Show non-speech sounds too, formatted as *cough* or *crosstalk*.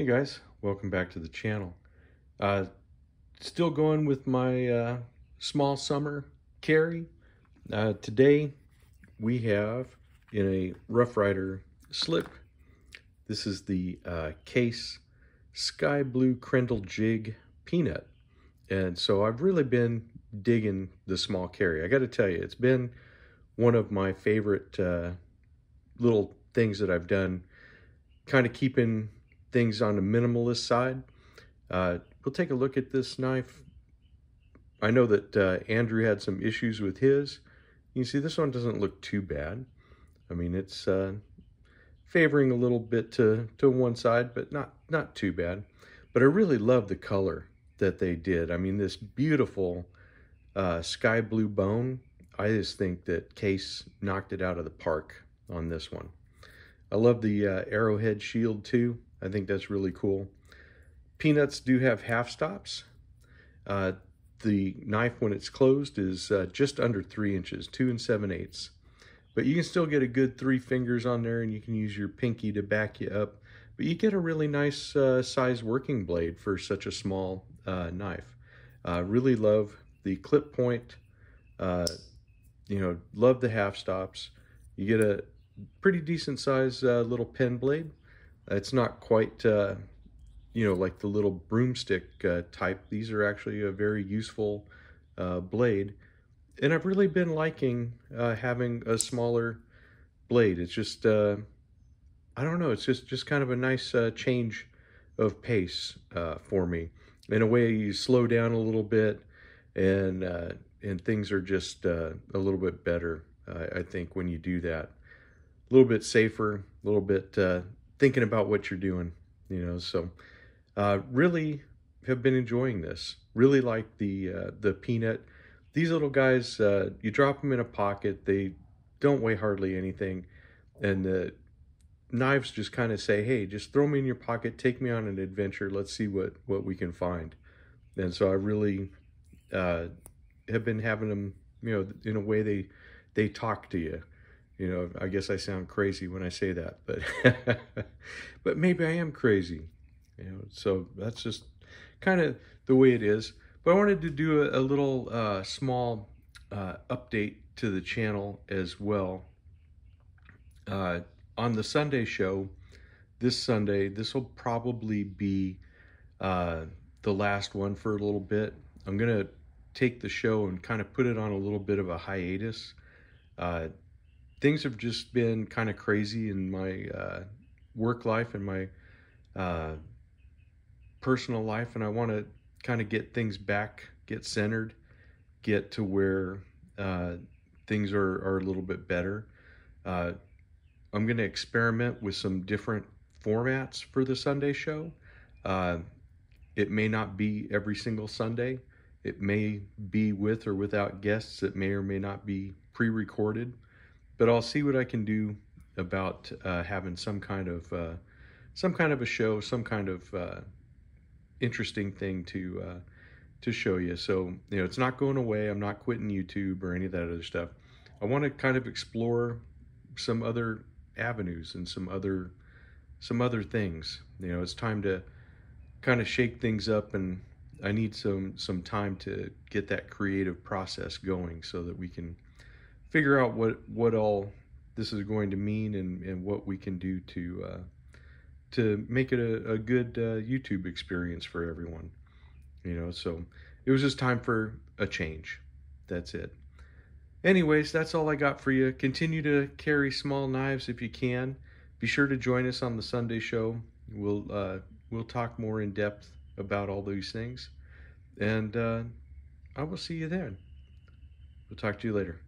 Hey guys, welcome back to the channel. Uh, still going with my uh, small summer carry. Uh, today we have in a Rough Rider slip. This is the uh, Case Sky Blue Crandall Jig Peanut. And so I've really been digging the small carry. I got to tell you, it's been one of my favorite uh, little things that I've done, kind of keeping things on the minimalist side. Uh, we'll take a look at this knife. I know that uh, Andrew had some issues with his. You see, this one doesn't look too bad. I mean, it's uh, favoring a little bit to, to one side, but not, not too bad. But I really love the color that they did. I mean, this beautiful uh, sky blue bone. I just think that Case knocked it out of the park on this one. I love the uh, arrowhead shield too. I think that's really cool. Peanuts do have half stops. Uh, the knife, when it's closed, is uh, just under three inches, two and seven eighths. But you can still get a good three fingers on there and you can use your pinky to back you up. But you get a really nice uh, size working blade for such a small uh, knife. Really love the clip point. Uh, you know, love the half stops. You get a pretty decent size uh, little pen blade. It's not quite, uh, you know, like the little broomstick uh, type. These are actually a very useful uh, blade. And I've really been liking uh, having a smaller blade. It's just, uh, I don't know, it's just, just kind of a nice uh, change of pace for me. In a way, you slow down a little bit and, and things are just a little bit better, I think, when you do that. A little bit safer, a little bit thinking about what you're doing, you know. So uh, really have been enjoying this. Really like the uh, the peanut. These little guys, uh, you drop them in a pocket. They don't weigh hardly anything, and the knives just kind of say, "Hey, just throw me in your pocket. Take me on an adventure. Let's see what what we can find." And so I really uh, have been having them, you know, in a way they they talk to you you know, I guess I sound crazy when I say that, but *laughs* but maybe I am crazy. You know, so that's just kind of the way it is. But I wanted to do a, a little uh, small uh, update to the channel as well. Uh, on the Sunday show, this Sunday, this will probably be uh, the last one for a little bit. I'm going to take the show and kind of put it on a little bit of a hiatus. Things have just been kind of crazy in my uh, work life and my uh, personal life, and I want to kind of get things back, get centered, get to where uh, things are, are a little bit better. Uh, I'm going to experiment with some different formats for the Sunday show. Uh, it may not be every single Sunday. It may be with or without guests. It may or may not be pre-recorded but I'll see what I can do about uh, having some kind of uh, some kind of a show, some kind of uh, interesting thing to uh, to show you. So you know, it's not going away. I'm not quitting YouTube or any of that other stuff. I want to kind of explore some other avenues and some other some other things. You know, it's time to kind of shake things up and I need some some time to get that creative process going so that we can figure out what what all this is going to mean and, and what we can do to uh, to make it a, a good uh, YouTube experience for everyone. You know, so it was just time for a change. That's it. Anyways, that's all I got for you. Continue to carry small knives if you can. Be sure to join us on the Sunday show. We'll uh, we'll talk more in depth about all these things, and uh, I will see you then. We'll talk to you later.